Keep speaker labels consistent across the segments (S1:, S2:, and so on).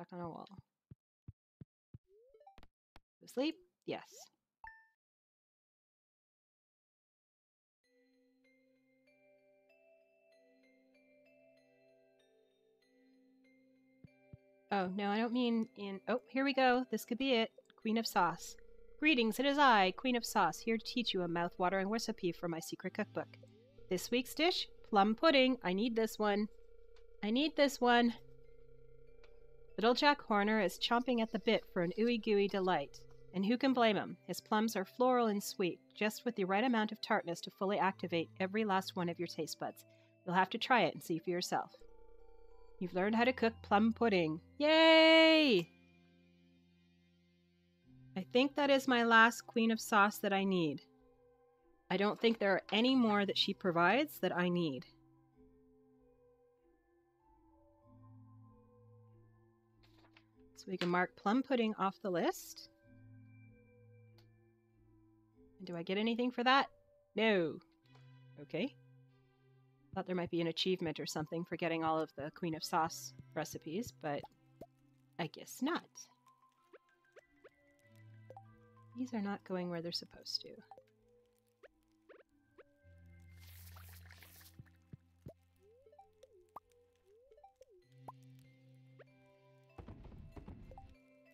S1: stuck on a wall. Sleep? Yes. Oh, no, I don't mean in. Oh, here we go. This could be it. Queen of Sauce. Greetings, it is I, Queen of Sauce, here to teach you a mouth-watering recipe for my secret cookbook. This week's dish, plum pudding. I need this one. I need this one. Little Jack Horner is chomping at the bit for an ooey gooey delight. And who can blame him? His plums are floral and sweet, just with the right amount of tartness to fully activate every last one of your taste buds. You'll have to try it and see for yourself. You've learned how to cook plum pudding. Yay! I think that is my last queen of sauce that I need. I don't think there are any more that she provides that I need. We can mark plum pudding off the list. And do I get anything for that? No. Okay. Thought there might be an achievement or something for getting all of the Queen of Sauce recipes, but I guess not. These are not going where they're supposed to.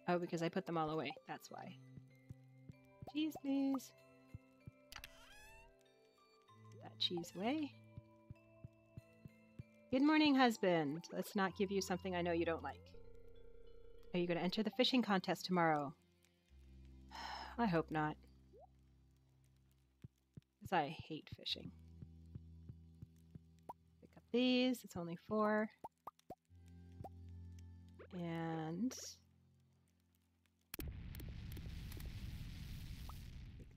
S1: Oh, because I put them all away. That's why. Cheese, please. Put that cheese away. Good morning, husband. Let's not give you something I know you don't like. Are you going to enter the fishing contest tomorrow? I hope not. Because I hate fishing. Pick up these. It's only four. And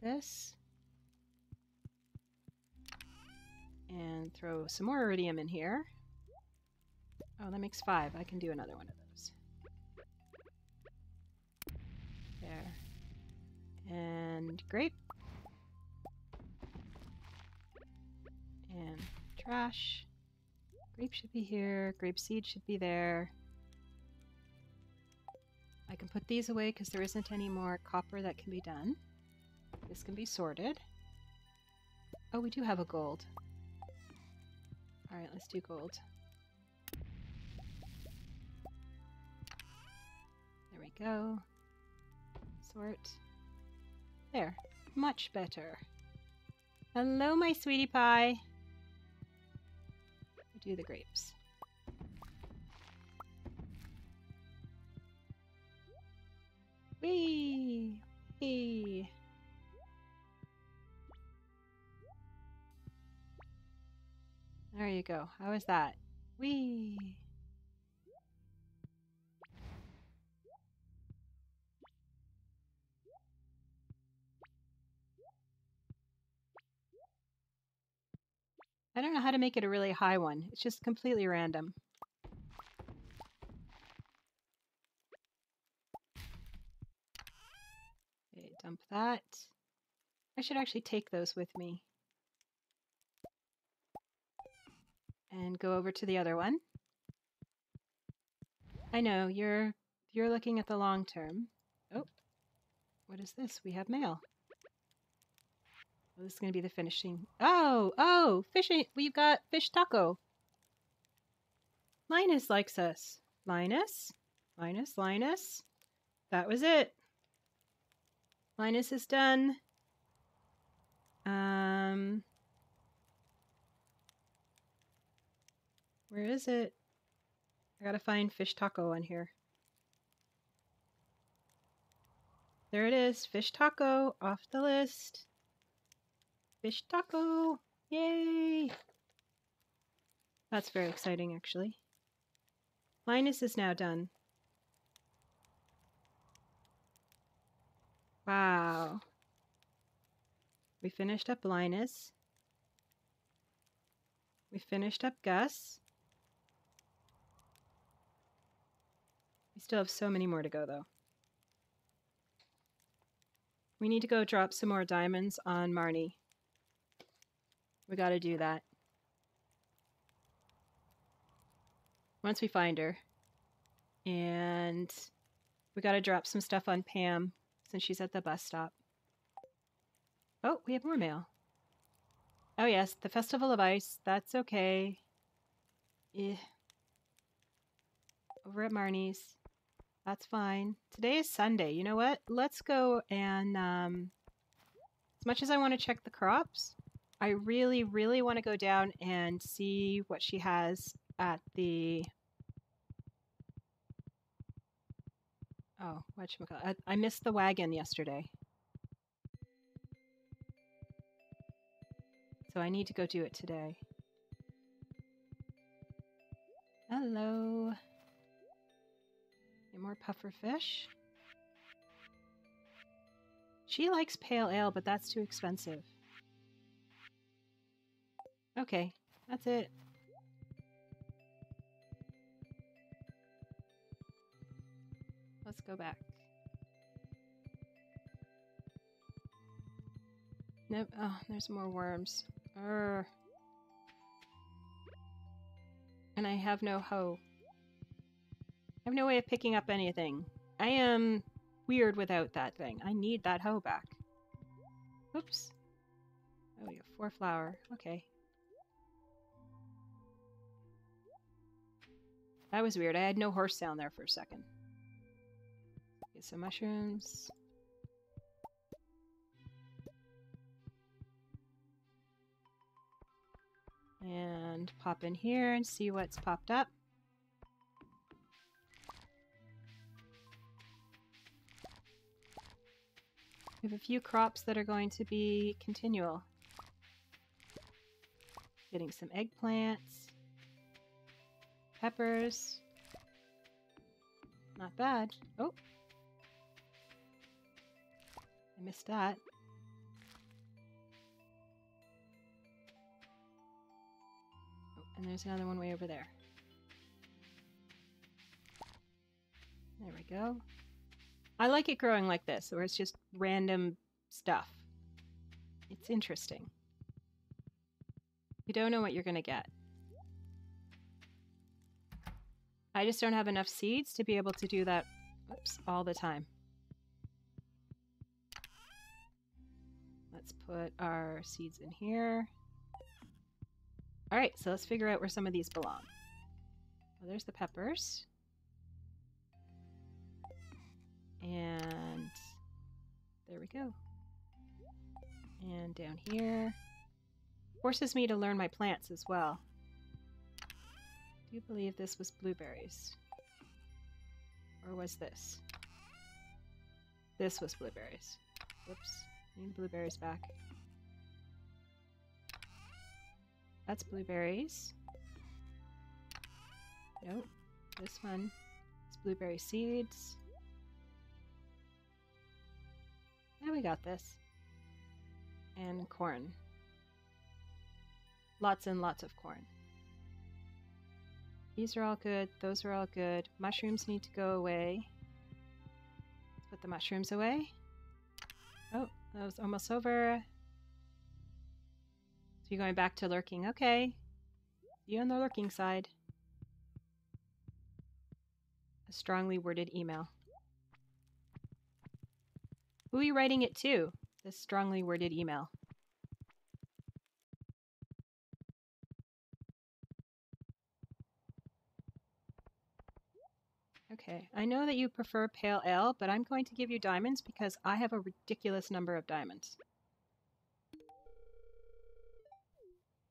S1: this. And throw some more iridium in here. Oh, that makes five. I can do another one of those. There. And grape. And trash. Grape should be here. Grape seed should be there. I can put these away because there isn't any more copper that can be done. This can be sorted. Oh, we do have a gold. Alright, let's do gold. There we go. Sort. There. Much better. Hello, my sweetie pie. Do the grapes. Whee! Whee! There you go. How is that? Whee! I don't know how to make it a really high one. It's just completely random. Okay, dump that. I should actually take those with me. And go over to the other one. I know, you're you're looking at the long term. Oh, what is this? We have mail. Oh, this is going to be the finishing. Oh, oh, fishing. We've got fish taco. Linus likes us. Linus? Linus, Linus. That was it. Linus is done. Um, Where is it? I gotta find fish taco on here. There it is. Fish taco off the list. Fish taco. Yay. That's very exciting, actually. Linus is now done. Wow. We finished up Linus. We finished up Gus. Still have so many more to go, though. We need to go drop some more diamonds on Marnie. We gotta do that. Once we find her And we got to drop some stuff on Pam since she's at the bus stop. Oh, we have more mail. Oh, yes, the Festival of Ice. That's okay. Eh. Over at Marnie's. That's fine. Today is Sunday. You know what? Let's go and, um, as much as I want to check the crops, I really, really want to go down and see what she has at the Oh, whatchamacallit. I, I missed the wagon yesterday. So I need to go do it today. Hello. More puffer fish? She likes pale ale, but that's too expensive. Okay, that's it. Let's go back. Nope. Oh, there's more worms. Urgh. And I have no hoe. I have no way of picking up anything. I am weird without that thing. I need that hoe back. Oops. Oh, we have four flour. Okay. That was weird. I had no horse sound there for a second. Get some mushrooms. And pop in here and see what's popped up. We have a few crops that are going to be continual. Getting some eggplants, peppers. Not bad. Oh, I missed that. Oh, and there's another one way over there. There we go. I like it growing like this, where it's just random stuff. It's interesting. You don't know what you're going to get. I just don't have enough seeds to be able to do that oops, all the time. Let's put our seeds in here. Alright, so let's figure out where some of these belong. Well, there's the peppers. And there we go. And down here. Forces me to learn my plants as well. Do you believe this was blueberries? Or was this? This was blueberries. Whoops. Need the blueberries back. That's blueberries. Nope. This one is blueberry seeds. We got this. And corn. Lots and lots of corn. These are all good. Those are all good. Mushrooms need to go away. Let's put the mushrooms away. Oh, that was almost over. So you're going back to lurking. Okay. You on the lurking side. A strongly worded email. Who are you writing it to? This strongly worded email. Okay, I know that you prefer pale ale, but I'm going to give you diamonds because I have a ridiculous number of diamonds.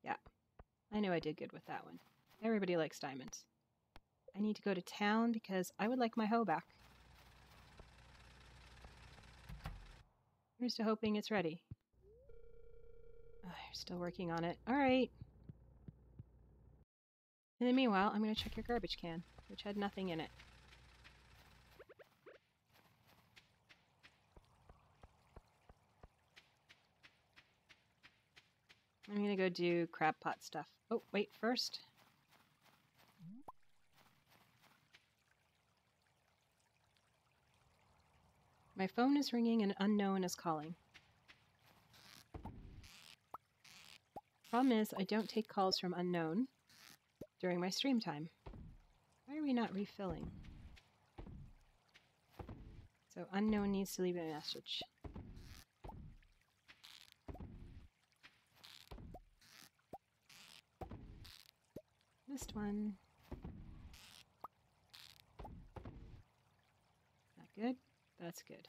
S1: Yeah, I know I did good with that one. Everybody likes diamonds. I need to go to town because I would like my hoe back. Here's to hoping it's ready. Oh, you're still working on it. Alright. In the meanwhile, I'm going to check your garbage can, which had nothing in it. I'm gonna go do crab pot stuff. Oh, wait, first. My phone is ringing and unknown is calling. Problem is, I don't take calls from unknown during my stream time. Why are we not refilling? So unknown needs to leave a message. Missed one. Not good. That's good.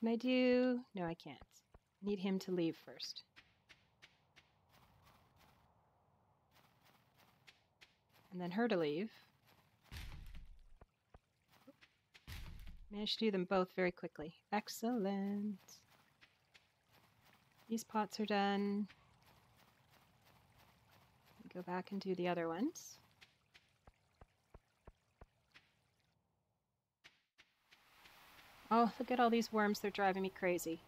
S1: Can I do... No, I can't. Need him to leave first. And then her to leave. Managed to do them both very quickly. Excellent. These pots are done. Go back and do the other ones. Oh, look at all these worms. They're driving me crazy.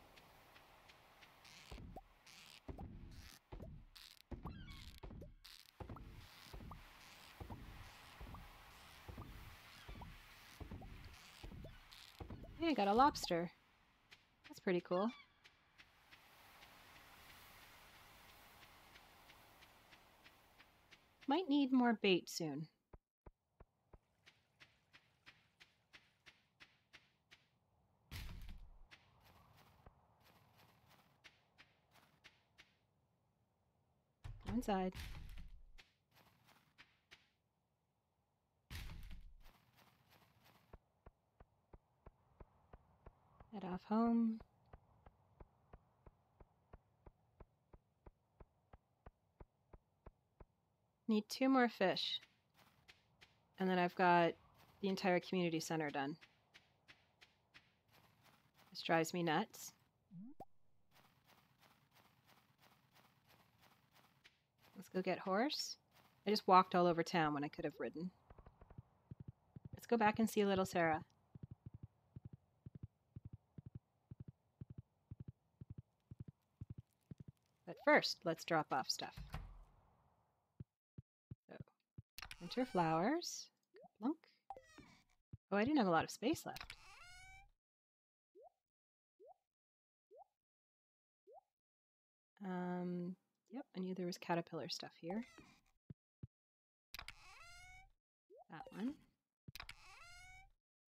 S1: Hey, I got a lobster. That's pretty cool. Might need more bait soon. Inside. Head off home. Need two more fish. And then I've got the entire community center done. This drives me nuts. Go get horse. I just walked all over town when I could have ridden. Let's go back and see little Sarah. But first, let's drop off stuff. So, winter flowers. Plunk. Oh, I didn't have a lot of space left. Um, yep, I knew there was caterpillar stuff here. That one.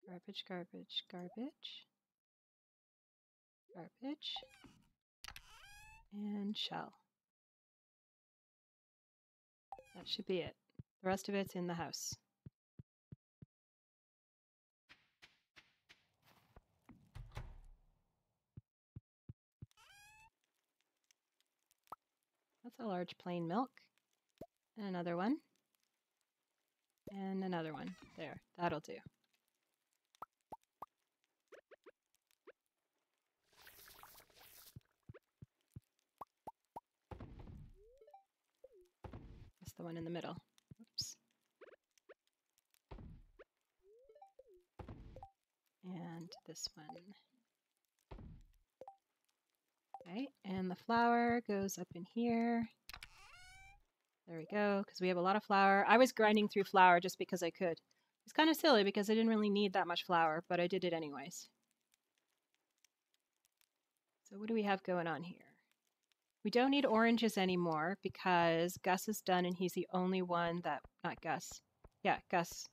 S1: Garbage, garbage, garbage. Garbage. And shell. That should be it. The rest of it's in the house. That's a large plain milk. And another one. And another one. There, that'll do. That's the one in the middle. Oops. And this one. Okay, and the flour goes up in here. There we go, because we have a lot of flour. I was grinding through flour just because I could. It's kind of silly because I didn't really need that much flour, but I did it anyways. So what do we have going on here? We don't need oranges anymore because Gus is done and he's the only one that, not Gus, yeah, Gus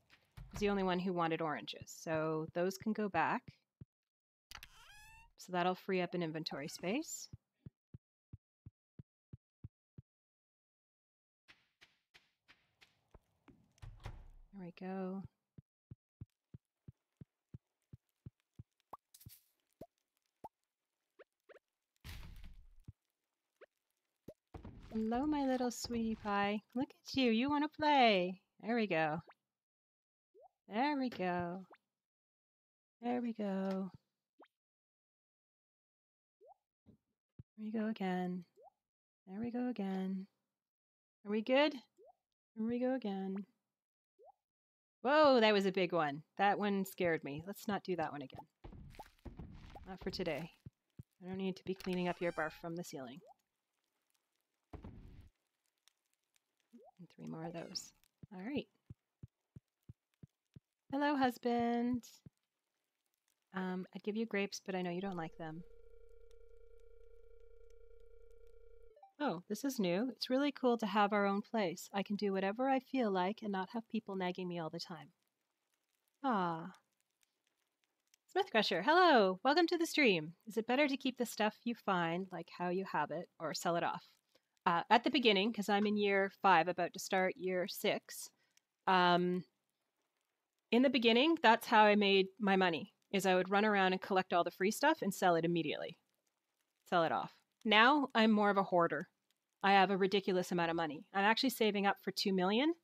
S1: is the only one who wanted oranges. So those can go back. So that'll free up an inventory space. There we go. Hello, my little sweetie pie. Look at you. You want to play. There we go. There we go. There we go. We go again. There we go again. Are we good? Here we go again. Whoa, that was a big one. That one scared me. Let's not do that one again. Not for today. I don't need to be cleaning up your barf from the ceiling. And three more of those. All right. Hello, husband. Um, I'd give you grapes, but I know you don't like them. Oh, this is new. It's really cool to have our own place. I can do whatever I feel like and not have people nagging me all the time. Ah. It's Smithcrusher, hello! Welcome to the stream. Is it better to keep the stuff you find, like how you have it, or sell it off? Uh, at the beginning, because I'm in year five, about to start year six, um, in the beginning, that's how I made my money, is I would run around and collect all the free stuff and sell it immediately. Sell it off. Now I'm more of a hoarder. I have a ridiculous amount of money. I'm actually saving up for two million.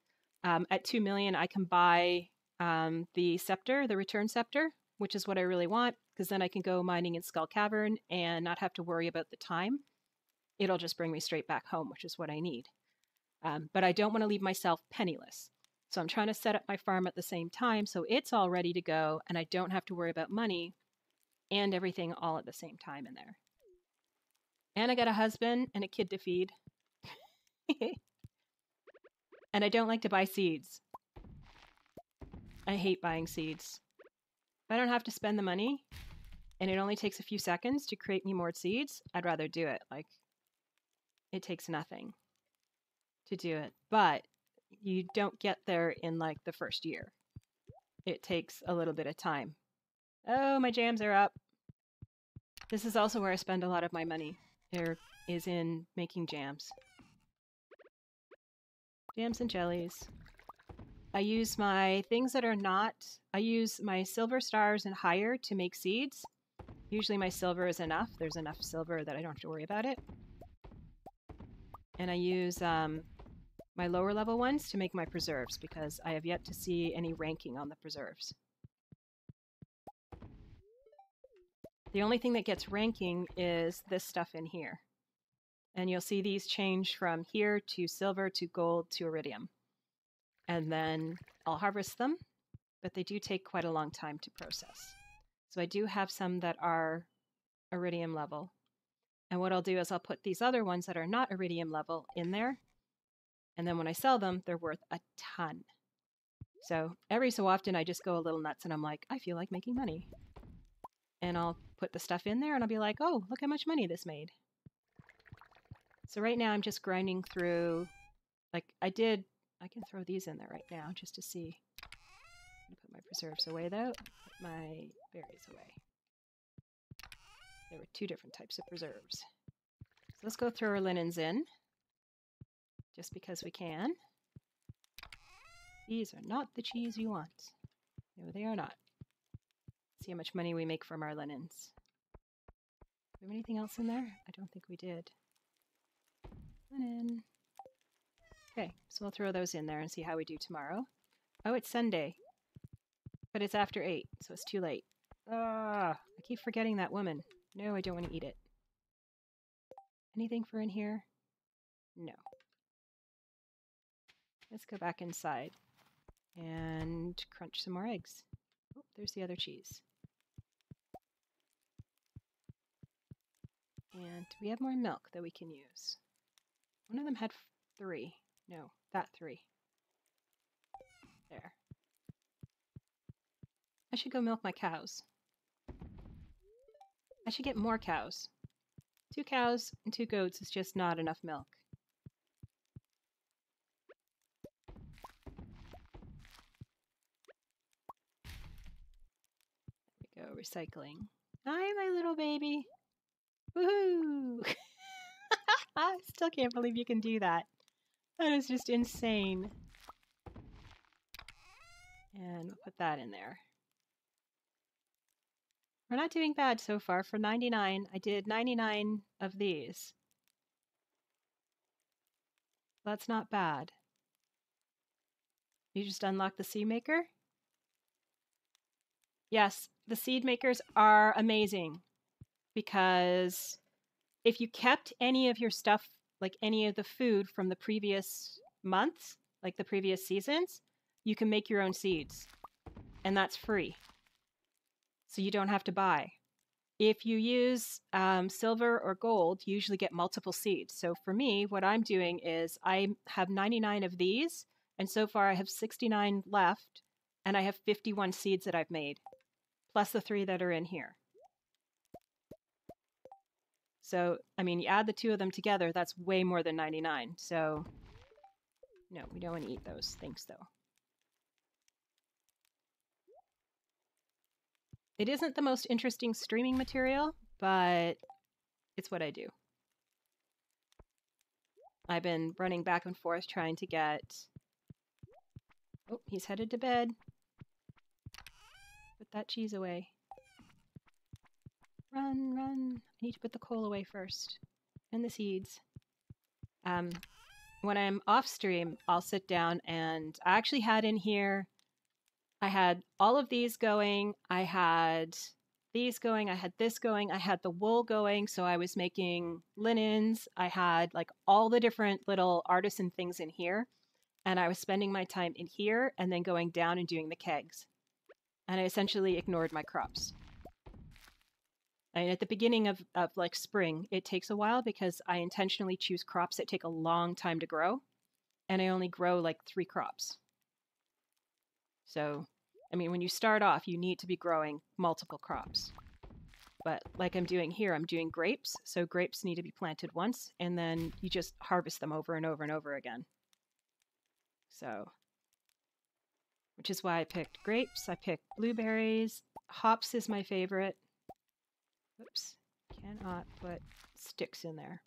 S1: Um, at two million, I can buy um, the scepter, the return scepter, which is what I really want, because then I can go mining in Skull Cavern and not have to worry about the time. It'll just bring me straight back home, which is what I need. Um, but I don't want to leave myself penniless. So I'm trying to set up my farm at the same time so it's all ready to go and I don't have to worry about money and everything all at the same time in there. And I got a husband and a kid to feed. and I don't like to buy seeds. I hate buying seeds. If I don't have to spend the money and it only takes a few seconds to create me more seeds, I'd rather do it. Like, it takes nothing to do it. But you don't get there in like the first year. It takes a little bit of time. Oh, my jams are up. This is also where I spend a lot of my money. There is in making jams. Jams and jellies. I use my things that are not, I use my silver stars and higher to make seeds. Usually my silver is enough. There's enough silver that I don't have to worry about it. And I use um, my lower level ones to make my preserves because I have yet to see any ranking on the preserves. The only thing that gets ranking is this stuff in here. And you'll see these change from here to silver to gold to iridium and then I'll harvest them, but they do take quite a long time to process. So I do have some that are iridium level. And what I'll do is I'll put these other ones that are not iridium level in there. And then when I sell them, they're worth a ton. So every so often I just go a little nuts and I'm like, I feel like making money. And I'll put the stuff in there and I'll be like, oh, look how much money this made. So right now I'm just grinding through, like I did I can throw these in there right now just to see. I'm gonna put my preserves away though. Put my berries away. There were two different types of preserves. So let's go throw our linens in. Just because we can. These are not the cheese you want. No, they are not. See how much money we make from our linens. Do we have anything else in there? I don't think we did. Linen. Okay, so we'll throw those in there and see how we do tomorrow. Oh, it's Sunday. But it's after 8, so it's too late. Ah, I keep forgetting that woman. No, I don't want to eat it. Anything for in here? No. Let's go back inside and crunch some more eggs. Oh, there's the other cheese. And we have more milk that we can use? One of them had three. No, that three. There. I should go milk my cows. I should get more cows. Two cows and two goats is just not enough milk. There we go, recycling. Hi, my little baby. Woohoo! I still can't believe you can do that. That is just insane. And we'll put that in there. We're not doing bad so far. For 99, I did 99 of these. That's not bad. You just unlock the seed maker? Yes, the seed makers are amazing because if you kept any of your stuff like any of the food from the previous months, like the previous seasons, you can make your own seeds. And that's free. So you don't have to buy. If you use um, silver or gold, you usually get multiple seeds. So for me, what I'm doing is I have 99 of these, and so far I have 69 left, and I have 51 seeds that I've made, plus the three that are in here. So, I mean, you add the two of them together, that's way more than 99. So, no, we don't want to eat those things, though. It isn't the most interesting streaming material, but it's what I do. I've been running back and forth trying to get... Oh, he's headed to bed. Put that cheese away. Run, run. I need to put the coal away first. And the seeds. Um, when I'm off stream, I'll sit down and I actually had in here, I had all of these going. I had these going. I had this going. I had the wool going. So I was making linens. I had like all the different little artisan things in here. And I was spending my time in here and then going down and doing the kegs. And I essentially ignored my crops. And at the beginning of, of like spring, it takes a while because I intentionally choose crops that take a long time to grow. And I only grow like three crops. So I mean, when you start off, you need to be growing multiple crops. But like I'm doing here, I'm doing grapes. So grapes need to be planted once, and then you just harvest them over and over and over again. So, which is why I picked grapes. I picked blueberries. Hops is my favorite. Oops, cannot put sticks in there.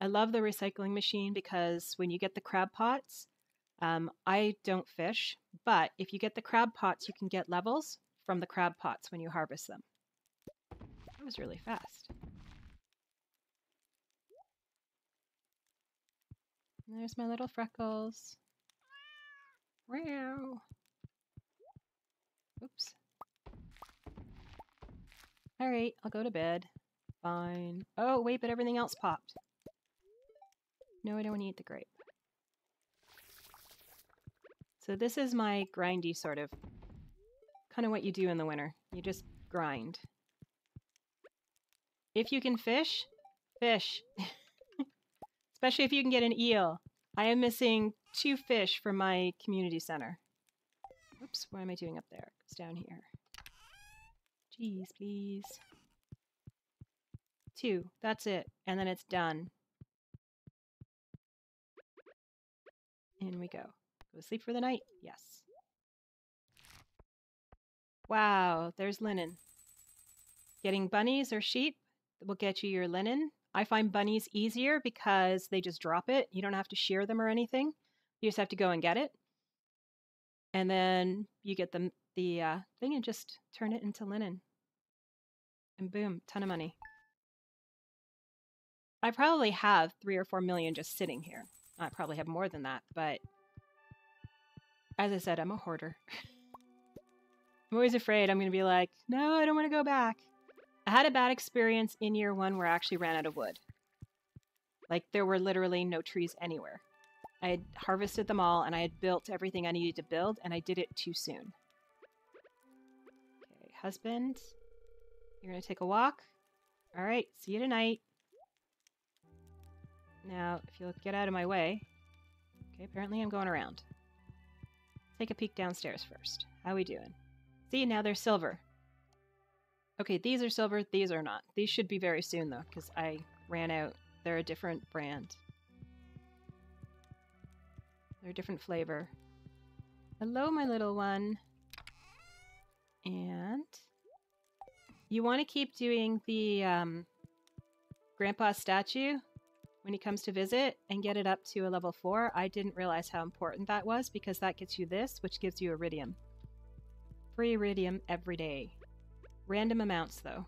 S1: I love the recycling machine because when you get the crab pots, um, I don't fish, but if you get the crab pots, you can get levels from the crab pots when you harvest them. That was really fast. And there's my little freckles. Wow. Oops. Alright, I'll go to bed. Fine. Oh, wait, but everything else popped. No, I don't want to eat the grape. So this is my grindy sort of, kind of what you do in the winter. You just grind. If you can fish, fish. Especially if you can get an eel. I am missing two fish from my community center. Oops, what am I doing up there? It's down here. Jeez, please. Two, that's it. And then it's done. In we go. Go sleep for the night? Yes. Wow, there's linen. Getting bunnies or sheep will get you your linen. I find bunnies easier because they just drop it. You don't have to shear them or anything. You just have to go and get it. And then you get the, the uh, thing and just turn it into linen. And boom, ton of money. I probably have three or four million just sitting here. I probably have more than that, but as I said, I'm a hoarder. I'm always afraid I'm going to be like, no, I don't want to go back. I had a bad experience in year one where I actually ran out of wood. Like, there were literally no trees anywhere. I had harvested them all, and I had built everything I needed to build, and I did it too soon. Okay, husband, you're going to take a walk? All right, see you tonight. Now, if you'll get out of my way. Okay, apparently I'm going around. Take a peek downstairs first. How we doing? See, now they're silver. Okay, these are silver, these are not. These should be very soon, though, because I ran out. They're a different brand. They're a different flavor. Hello, my little one. And you want to keep doing the um, grandpa statue when he comes to visit and get it up to a level 4. I didn't realize how important that was because that gets you this, which gives you iridium. Free iridium every day. Random amounts, though.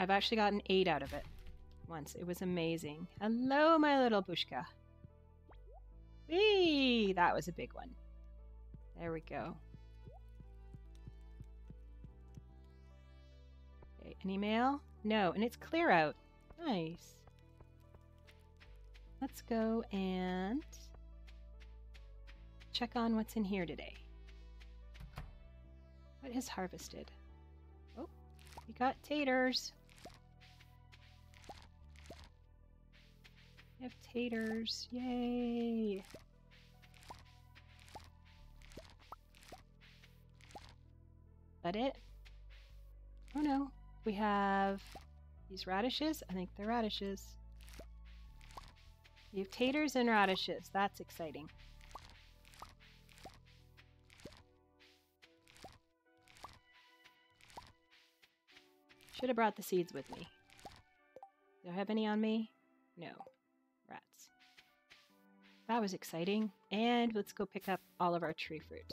S1: I've actually gotten 8 out of it once. It was amazing. Hello, my little Bushka. Whee! That was a big one. There we go. Any mail? No, and it's clear out. Nice. Let's go and check on what's in here today. What is harvested? Oh, we got taters. We have taters. Yay! That it? Oh no. We have these radishes. I think they're radishes. We have taters and radishes. That's exciting. Should have brought the seeds with me. Do I have any on me? No. Rats. That was exciting. And let's go pick up all of our tree fruit.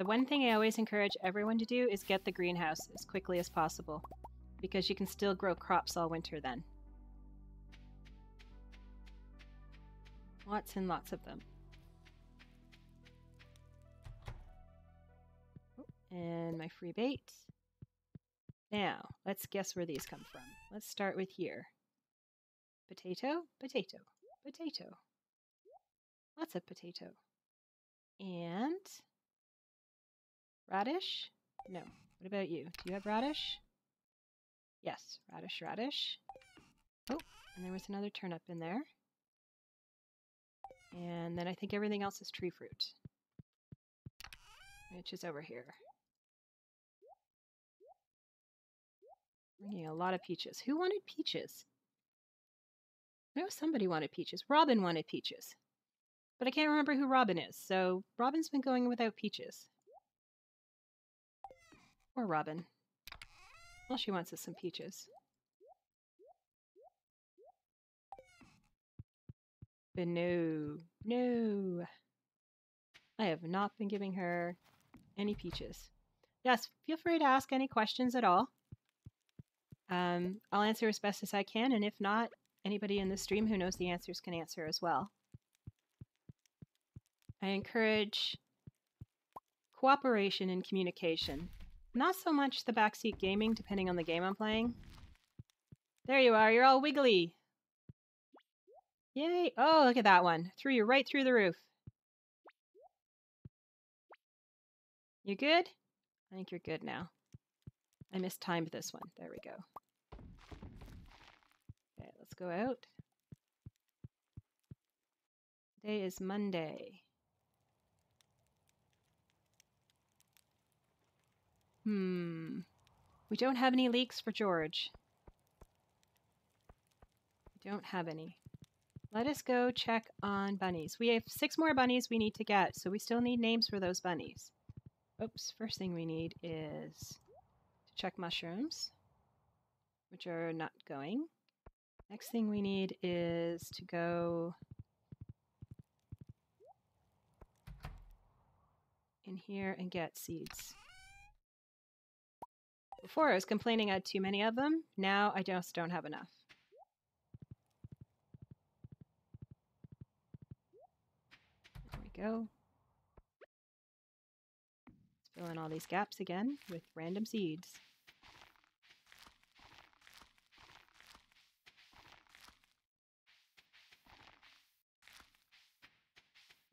S1: The one thing I always encourage everyone to do is get the greenhouse as quickly as possible, because you can still grow crops all winter then. Lots and lots of them. Oh, and my free bait. Now, let's guess where these come from. Let's start with here. Potato, potato, potato. Lots of potato. And Radish? No. What about you? Do you have radish? Yes, radish, radish. Oh, and there was another turnip in there. And then I think everything else is tree fruit. Which is over here. Bringing a lot of peaches. Who wanted peaches? I know somebody wanted peaches. Robin wanted peaches. But I can't remember who Robin is, so Robin's been going without peaches. Robin. All she wants is some peaches. But no, no. I have not been giving her any peaches. Yes, feel free to ask any questions at all. Um, I'll answer as best as I can, and if not, anybody in the stream who knows the answers can answer as well. I encourage cooperation and communication. Not so much the backseat gaming, depending on the game I'm playing. There you are, you're all wiggly. Yay! Oh, look at that one. Threw you right through the roof. You good? I think you're good now. I mistimed this one. There we go. Okay, let's go out. Today is Monday. Hmm. We don't have any leeks for George. We don't have any. Let us go check on bunnies. We have six more bunnies we need to get, so we still need names for those bunnies. Oops, first thing we need is to check mushrooms, which are not going. Next thing we need is to go in here and get seeds. Before I was complaining I had too many of them. Now I just don't have enough. There we go. Let's fill in all these gaps again with random seeds.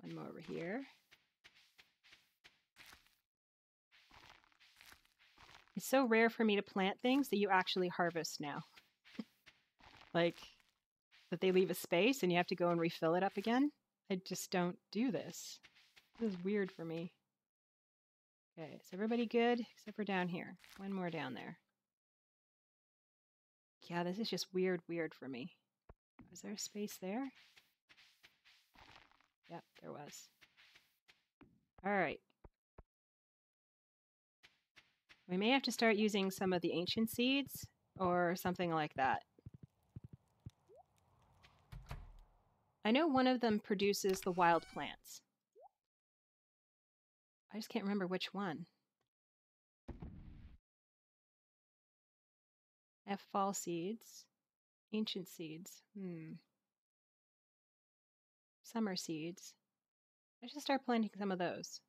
S1: One more over here. It's so rare for me to plant things that you actually harvest now. like, that they leave a space and you have to go and refill it up again. I just don't do this. This is weird for me. Okay, is everybody good? Except for down here. One more down there. Yeah, this is just weird, weird for me. Was there a space there? Yep, there was. All right. We may have to start using some of the ancient seeds or something like that. I know one of them produces the wild plants. I just can't remember which one. Have fall seeds, ancient seeds, hmm. Summer seeds. I should start planting some of those.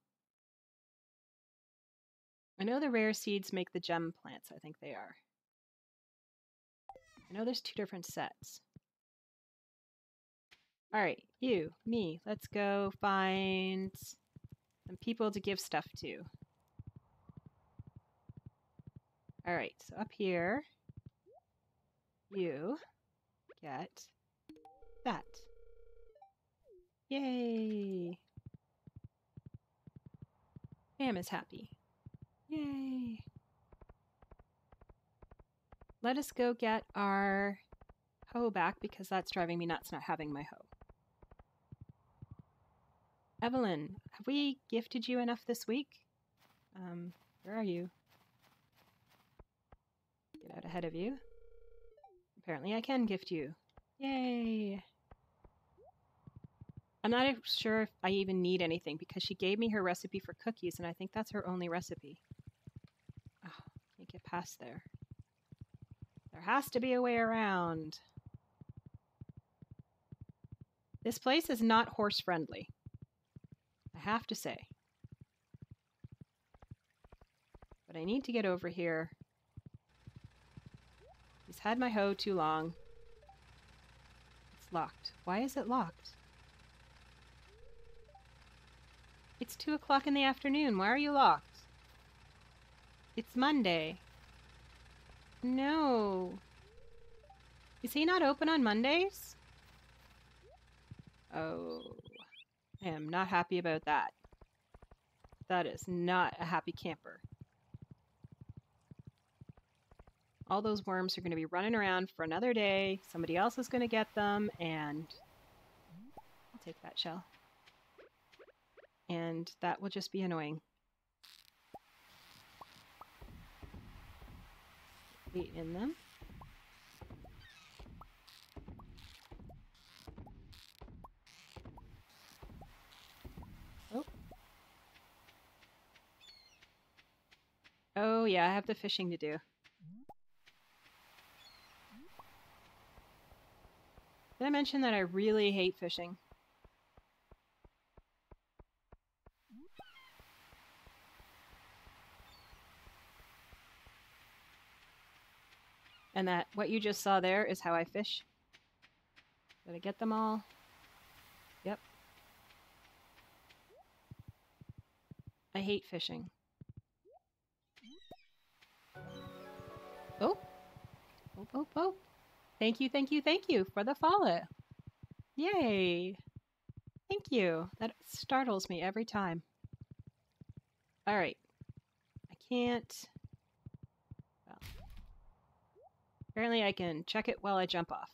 S1: I know the rare seeds make the gem plants, I think they are. I know there's two different sets. Alright, you, me, let's go find some people to give stuff to. Alright, so up here, you get that. Yay! Pam is happy. Yay. Let us go get our hoe back because that's driving me nuts not having my hoe. Evelyn, have we gifted you enough this week? Um, where are you? Get out ahead of you. Apparently I can gift you. Yay! I'm not sure if I even need anything because she gave me her recipe for cookies and I think that's her only recipe. Past there. There has to be a way around. This place is not horse friendly. I have to say. But I need to get over here. He's had my hoe too long. It's locked. Why is it locked? It's two o'clock in the afternoon. Why are you locked? It's Monday. No. Is he not open on Mondays? Oh. I am not happy about that. That is not a happy camper. All those worms are going to be running around for another day. Somebody else is going to get them, and I'll take that shell. And that will just be annoying. Be in them. Oh. Oh yeah, I have the fishing to do. Did I mention that I really hate fishing? And that what you just saw there is how I fish. Did I get them all? Yep. I hate fishing. Oh. Oh, oh, oh. Thank you, thank you, thank you for the follow. Yay. Thank you. That startles me every time. All right. I can't Apparently I can check it while I jump off.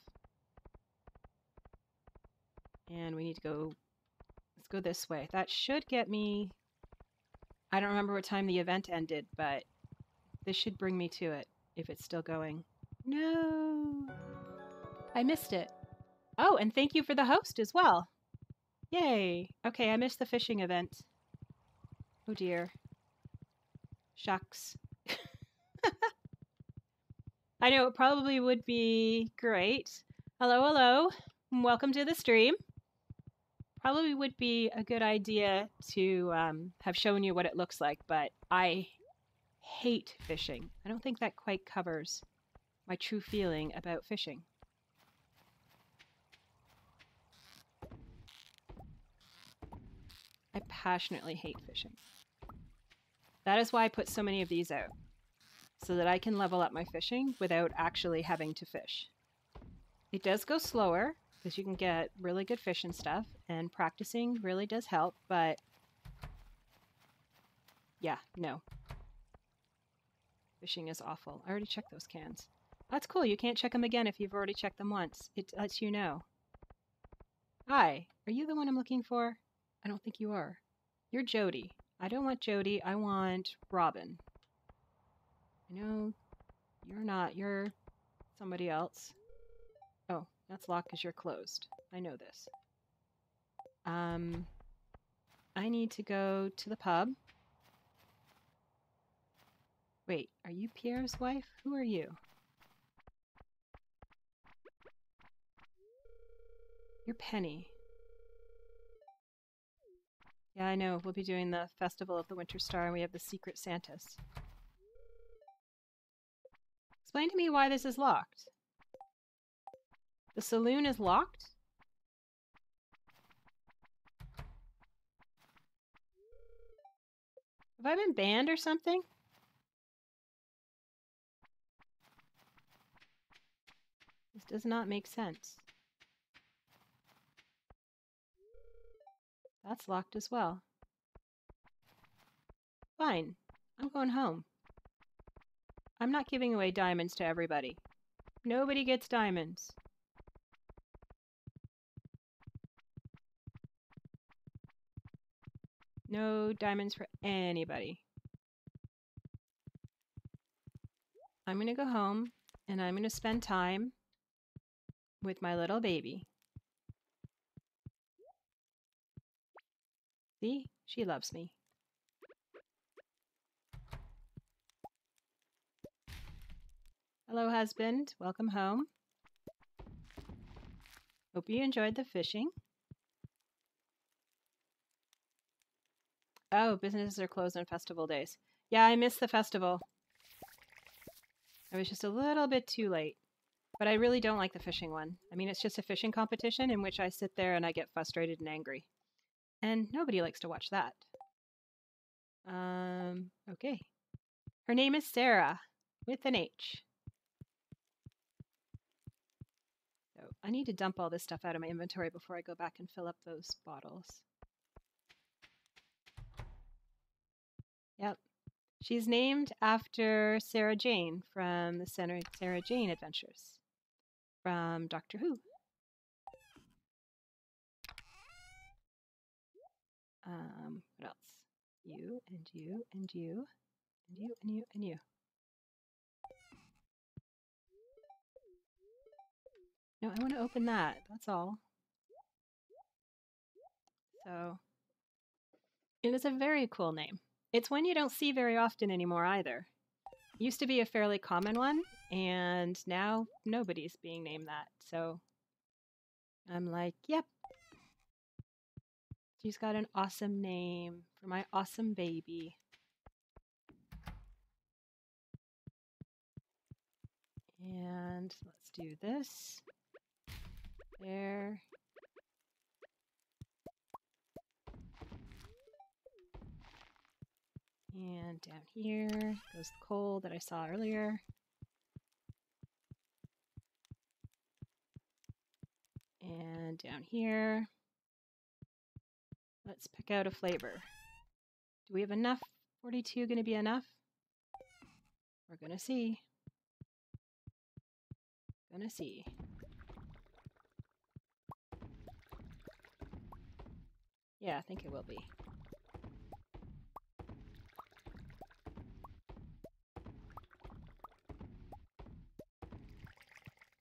S1: And we need to go, let's go this way. That should get me, I don't remember what time the event ended, but this should bring me to it if it's still going. No, I missed it. Oh, and thank you for the host as well. Yay. Okay, I missed the fishing event. Oh dear. Shucks. I know it probably would be great. Hello, hello. Welcome to the stream. Probably would be a good idea to um, have shown you what it looks like, but I hate fishing. I don't think that quite covers my true feeling about fishing. I passionately hate fishing. That is why I put so many of these out so that I can level up my fishing without actually having to fish. It does go slower because you can get really good fish and stuff, and practicing really does help, but yeah, no. Fishing is awful. I already checked those cans. That's cool. You can't check them again if you've already checked them once. It lets you know. Hi, are you the one I'm looking for? I don't think you are. You're Jody. I don't want Jody. I want Robin. Know you're not. You're somebody else. Oh, that's locked because you're closed. I know this. Um, I need to go to the pub. Wait, are you Pierre's wife? Who are you? You're Penny. Yeah, I know. We'll be doing the Festival of the Winter Star and we have the Secret Santas. Explain to me why this is locked. The saloon is locked? Have I been banned or something? This does not make sense. That's locked as well. Fine. I'm going home. I'm not giving away diamonds to everybody. Nobody gets diamonds. No diamonds for anybody. I'm going to go home and I'm going to spend time with my little baby. See? She loves me. Hello, husband. Welcome home. Hope you enjoyed the fishing. Oh, businesses are closed on festival days. Yeah, I missed the festival. I was just a little bit too late. But I really don't like the fishing one. I mean, it's just a fishing competition in which I sit there and I get frustrated and angry. And nobody likes to watch that. Um, okay. Her name is Sarah with an H. I need to dump all this stuff out of my inventory before I go back and fill up those bottles. Yep. She's named after Sarah Jane from the Center Sarah Jane Adventures from Doctor Who. Um, what else? You and you and you and you and you and you. No, I want to open that. That's all. So, it is a very cool name. It's one you don't see very often anymore either. It used to be a fairly common one, and now nobody's being named that. So I'm like, yep. She's got an awesome name for my awesome baby. And let's do this. There. And down here goes the coal that I saw earlier. And down here, let's pick out a flavor. Do we have enough? 42 going to be enough? We're going to see. Gonna see. Yeah, I think it will be.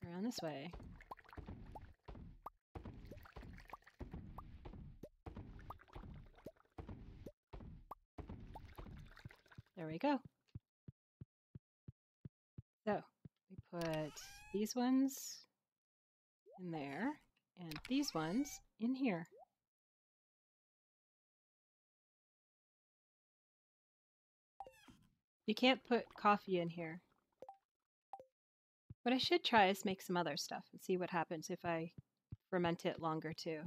S1: Around this way. There we go. So, we put these ones in there and these ones in here. You can't put coffee in here. What I should try is make some other stuff and see what happens if I ferment it longer too.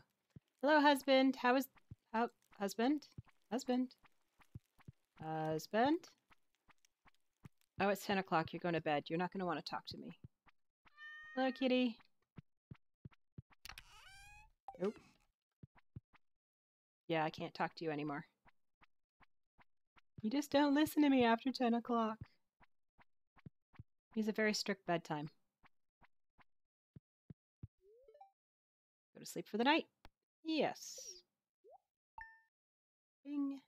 S1: Hello, husband. How is how husband? Husband? Husband? Oh, it's 10 o'clock. You're going to bed. You're not going to want to talk to me. Hello, kitty. Nope. Yeah, I can't talk to you anymore. You just don't listen to me after 10 o'clock. He's a very strict bedtime. Go to sleep for the night. Yes. Bing.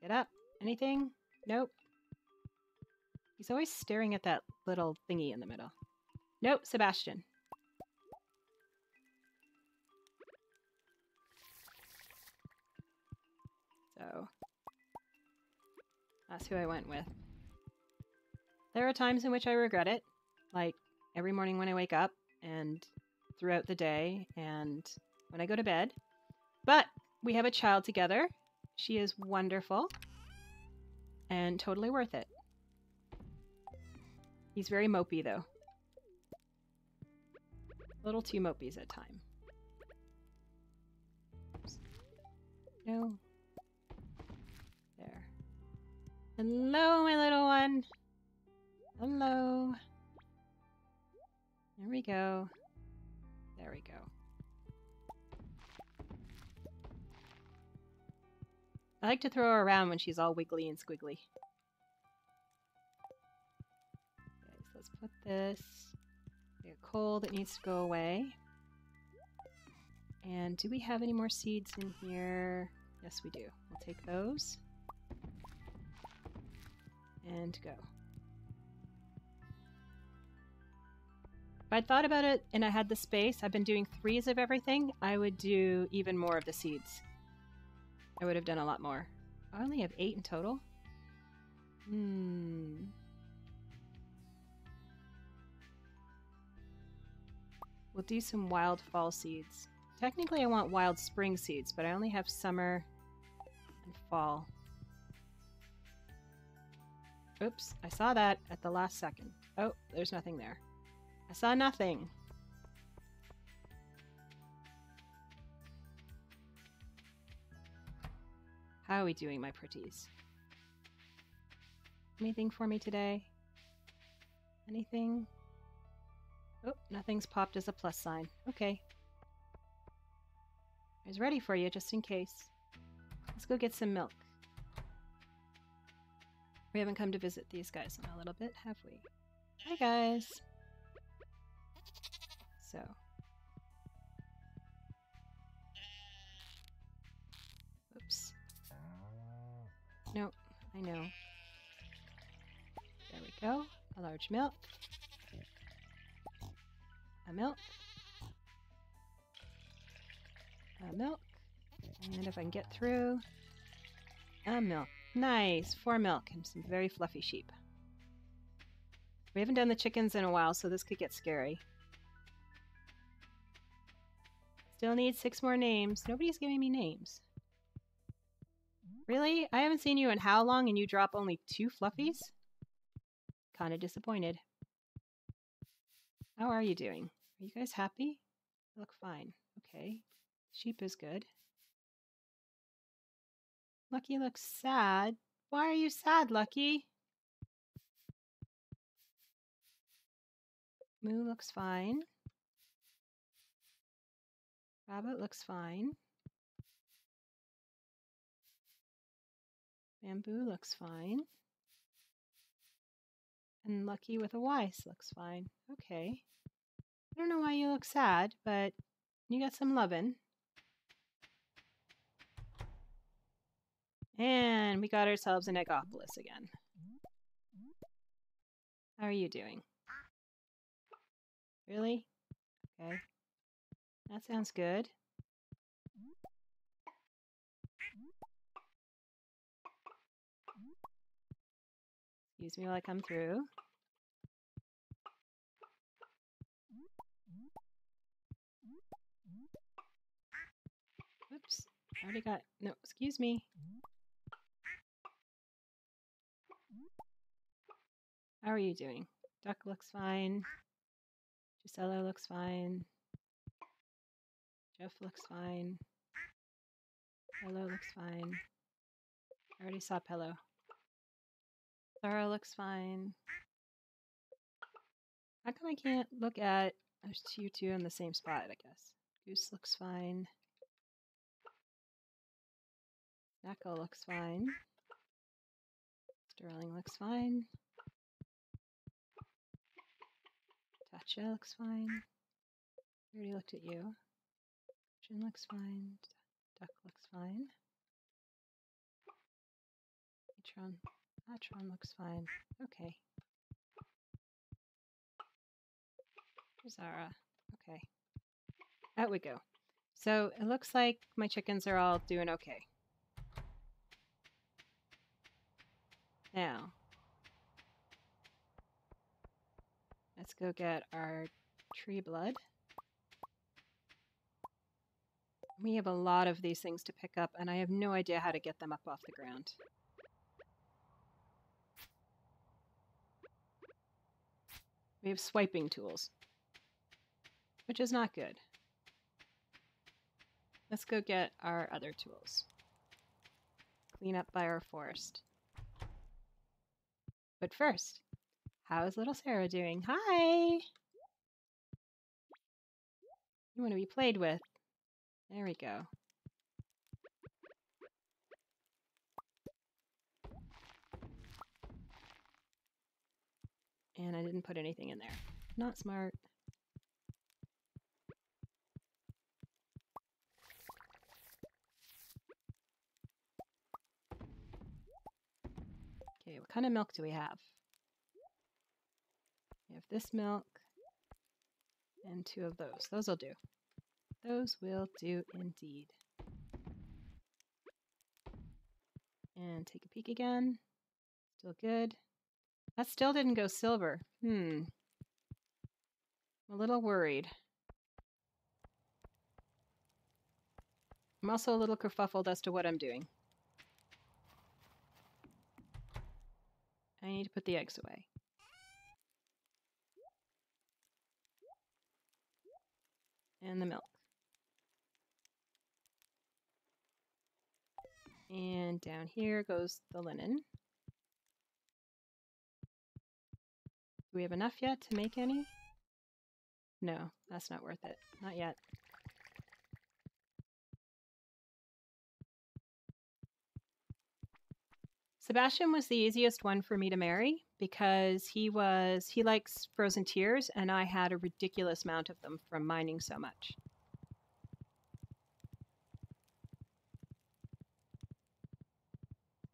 S1: Get up. Anything? Nope. He's always staring at that little thingy in the middle. Nope, Sebastian. So, that's who I went with. There are times in which I regret it, like every morning when I wake up and throughout the day and when I go to bed. But we have a child together. She is wonderful and totally worth it. He's very mopey, though. A little too mopey's at time. No. Hello, my little one. Hello. There we go. There we go. I like to throw her around when she's all wiggly and squiggly. Okay, so let's put this. Have coal that needs to go away. And do we have any more seeds in here? Yes, we do. We'll take those. And go. If I'd thought about it and I had the space, I've been doing threes of everything, I would do even more of the seeds. I would have done a lot more. I only have eight in total. Hmm. We'll do some wild fall seeds. Technically, I want wild spring seeds, but I only have summer and fall. Oops, I saw that at the last second. Oh, there's nothing there. I saw nothing. How are we doing, my pretties? Anything for me today? Anything? Oh, nothing's popped as a plus sign. Okay. I was ready for you, just in case. Let's go get some milk. We haven't come to visit these guys in a little bit, have we? Hi, guys! So. Oops. Nope, I know. There we go. A large milk. A milk. A milk. And if I can get through, a milk. Nice! Four milk and some very fluffy sheep. We haven't done the chickens in a while, so this could get scary. Still need six more names. Nobody's giving me names. Really? I haven't seen you in how long and you drop only two fluffies? Kinda disappointed. How are you doing? Are you guys happy? You look fine. Okay. Sheep is good. Lucky looks sad. Why are you sad, Lucky? Moo looks fine. Rabbit looks fine. Bamboo looks fine. And Lucky with a Weiss looks fine. Okay. I don't know why you look sad, but you got some lovin'. And we got ourselves an Eggopolis again. How are you doing? Really? Okay. That sounds good. Excuse me while I come through. Oops. I already got... No, excuse me. How are you doing? Duck looks fine. Gisela looks fine. Jeff looks fine. Hello looks fine. I already saw Pillow. Zara looks fine. How come I can't look at there's two two in the same spot, I guess. Goose looks fine. Nako looks fine. Sterling looks fine. Tatcha looks fine. We already looked at you. Jin looks fine. Duck looks fine. Atron. Atron looks fine. Okay. Zara. Okay. Out we go. So it looks like my chickens are all doing okay. Now, let's go get our tree blood. We have a lot of these things to pick up, and I have no idea how to get them up off the ground. We have swiping tools, which is not good. Let's go get our other tools. Clean up by our forest. But first, How's little Sarah doing? Hi! You want to be played with. There we go. And I didn't put anything in there. Not smart. Okay, what kind of milk do we have? Have this milk and two of those. Those will do. Those will do indeed. And take a peek again. Still good. That still didn't go silver. Hmm. I'm a little worried. I'm also a little kerfuffled as to what I'm doing. I need to put the eggs away. And the milk. And down here goes the linen. Do we have enough yet to make any? No, that's not worth it. Not yet. Sebastian was the easiest one for me to marry because he was he likes frozen tears and I had a ridiculous amount of them from mining so much.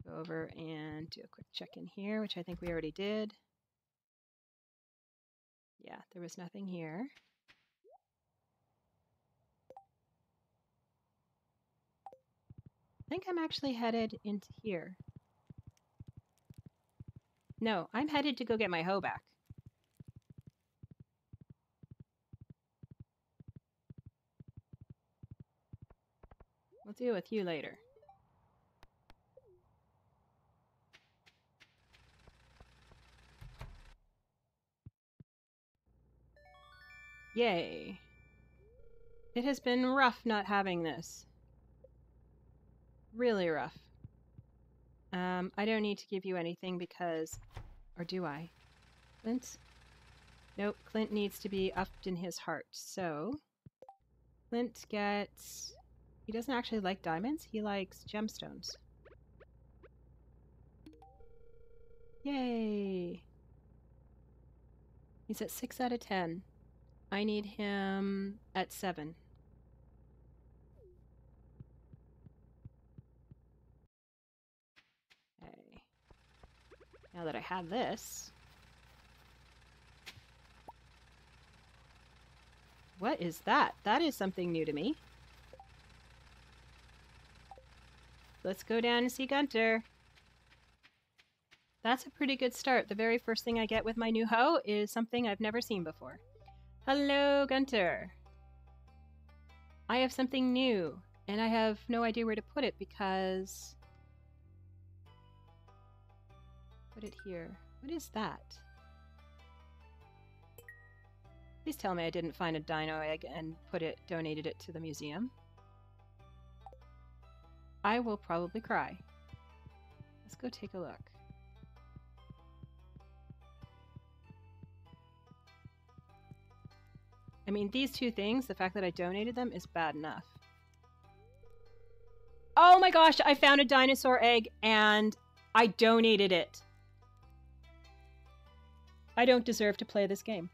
S1: Go over and do a quick check in here, which I think we already did. Yeah, there was nothing here. I think I'm actually headed into here. No, I'm headed to go get my hoe back. We'll deal with you later. Yay. It has been rough not having this. Really rough. Um, I don't need to give you anything because... Or do I? Clint? Nope, Clint needs to be upped in his heart. So, Clint gets... He doesn't actually like diamonds, he likes gemstones. Yay! He's at 6 out of 10. I need him at 7. Now that I have this... What is that? That is something new to me. Let's go down and see Gunther. That's a pretty good start. The very first thing I get with my new hoe is something I've never seen before. Hello, Gunther. I have something new, and I have no idea where to put it because Put it here. What is that? Please tell me I didn't find a dino egg and put it, donated it to the museum. I will probably cry. Let's go take a look. I mean, these two things, the fact that I donated them is bad enough. Oh my gosh, I found a dinosaur egg and I donated it. I don't deserve to play this game.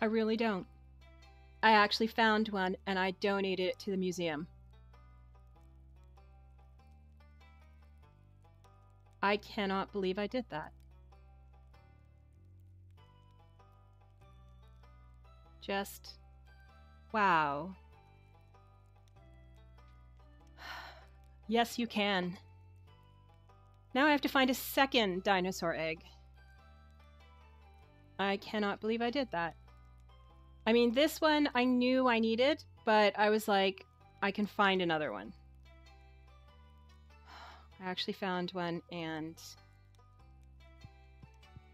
S1: I really don't. I actually found one and I donated it to the museum. I cannot believe I did that. Just, wow. yes, you can. Now I have to find a second dinosaur egg. I cannot believe I did that. I mean, this one I knew I needed, but I was like, I can find another one. I actually found one and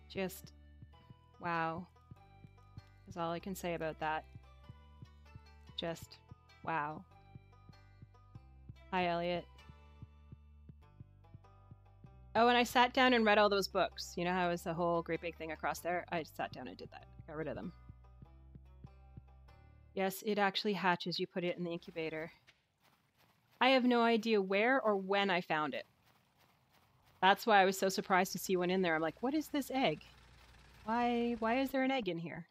S1: just wow is all I can say about that. Just wow. Hi, Elliott. Oh, and I sat down and read all those books. You know how it was the whole great big thing across there? I sat down and did that. Got rid of them. Yes, it actually hatches. You put it in the incubator. I have no idea where or when I found it. That's why I was so surprised to see one in there. I'm like, what is this egg? Why, why is there an egg in here?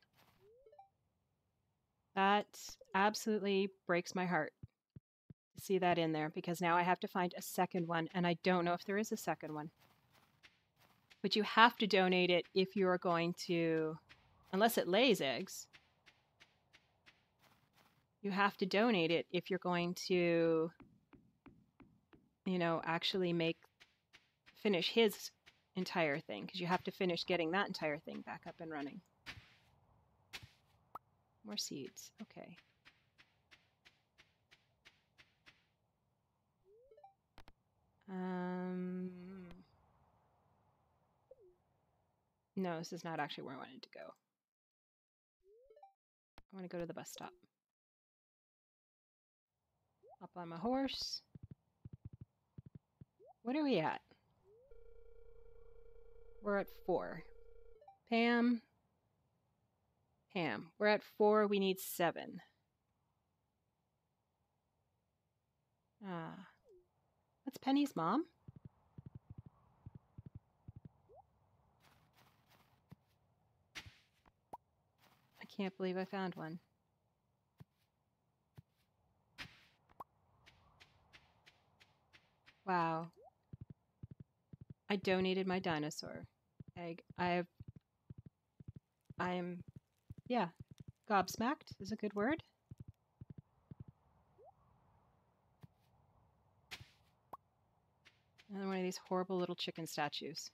S1: That absolutely breaks my heart see that in there because now I have to find a second one and I don't know if there is a second one. But you have to donate it if you're going to, unless it lays eggs. You have to donate it if you're going to, you know, actually make, finish his entire thing, because you have to finish getting that entire thing back up and running. More seeds. Okay. Um, no, this is not actually where I wanted to go. I want to go to the bus stop. Up on my horse. What are we at? We're at four. Pam. Pam. We're at four. We need seven. Ah. That's Penny's mom. I can't believe I found one. Wow. I donated my dinosaur egg. I've I'm yeah, gobsmacked is a good word. Another one of these horrible little chicken statues.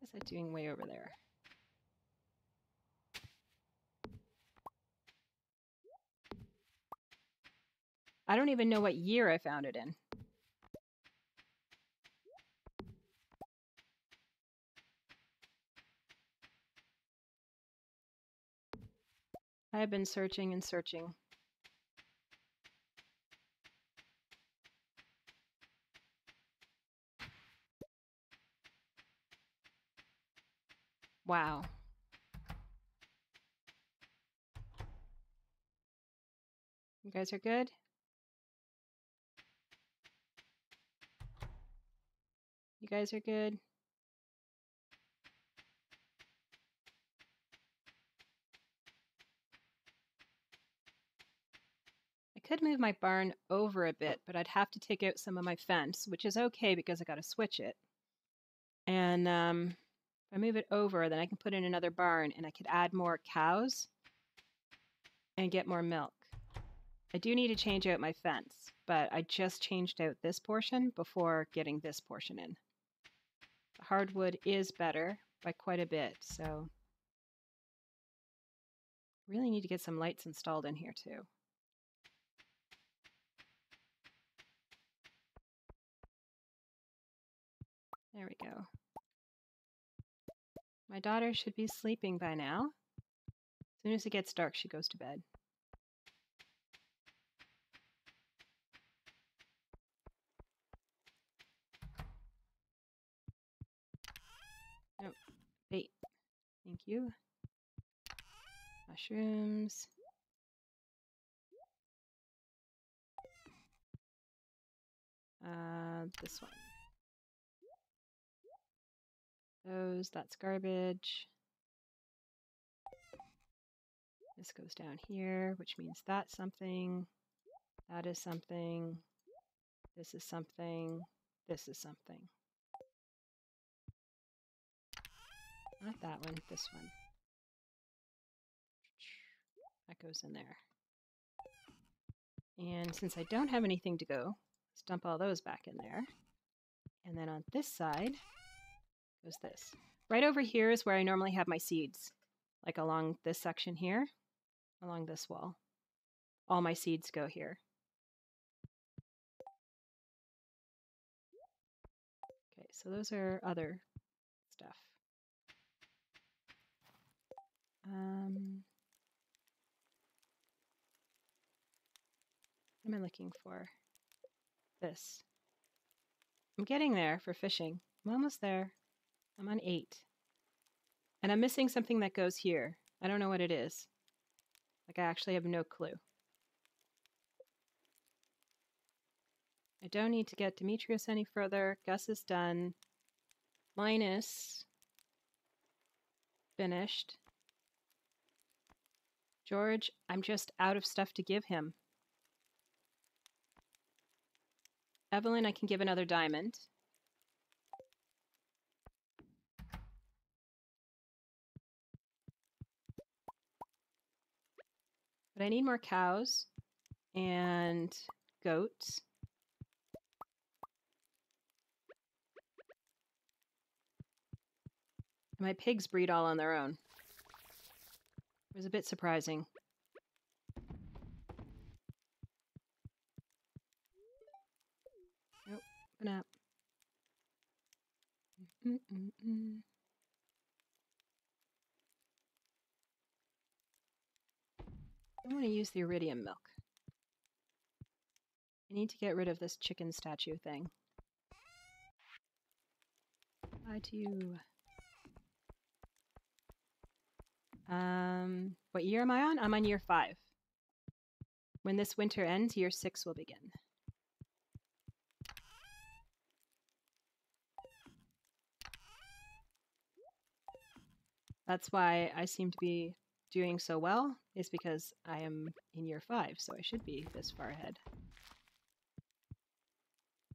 S1: What's that doing way over there? I don't even know what year I found it in. I have been searching and searching. Wow. You guys are good? You guys are good? Could move my barn over a bit, but I'd have to take out some of my fence, which is okay because I got to switch it. And um, if I move it over, then I can put in another barn and I could add more cows and get more milk. I do need to change out my fence, but I just changed out this portion before getting this portion in. The hardwood is better by quite a bit, so really need to get some lights installed in here too. There we go. My daughter should be sleeping by now. As soon as it gets dark, she goes to bed. Oh, bait. Thank you. Mushrooms. Uh, this one. Those, that's garbage. This goes down here, which means that's something. That is something. This is something. This is something. Not that one, this one. That goes in there. And since I don't have anything to go, let's dump all those back in there. And then on this side, this. Right over here is where I normally have my seeds, like along this section here, along this wall. All my seeds go here. Okay, so those are other stuff. Um, what am I looking for? This. I'm getting there for fishing. I'm almost there. I'm on eight. And I'm missing something that goes here. I don't know what it is. Like, I actually have no clue. I don't need to get Demetrius any further. Gus is done. Linus finished. George, I'm just out of stuff to give him. Evelyn, I can give another diamond. I need more cows and goats. My pigs breed all on their own. It was a bit surprising. Nope, open up. Mm -mm -mm. I want to use the iridium milk. I need to get rid of this chicken statue thing. Bye to you. Um, what year am I on? I'm on year five. When this winter ends, year six will begin. That's why I seem to be doing so well, is because I am in year five, so I should be this far ahead.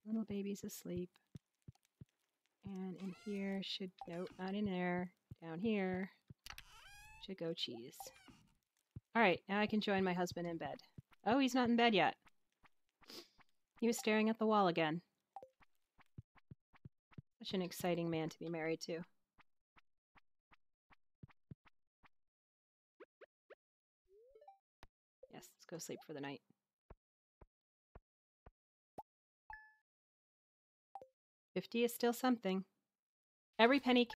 S1: Little baby's asleep. And in here should, nope, not in there. Down here should go cheese. Alright, now I can join my husband in bed. Oh, he's not in bed yet. He was staring at the wall again. Such an exciting man to be married to. Go sleep for the night. Fifty is still something. Every penny